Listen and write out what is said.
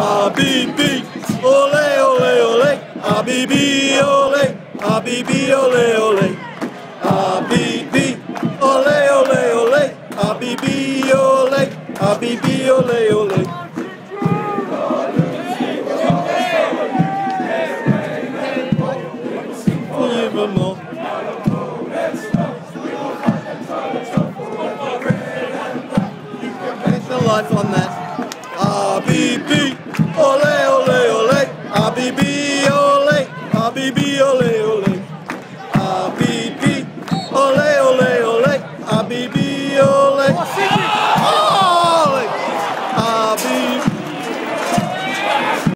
Habibi, ole ole ole, Habibi ole, Habibi ole ole, Habibi, ole ole ole, Habibi ole, Habibi ole ole. Even more. Finish the life on that. Ole ole ole, Habibi ole, Habibi ole ole.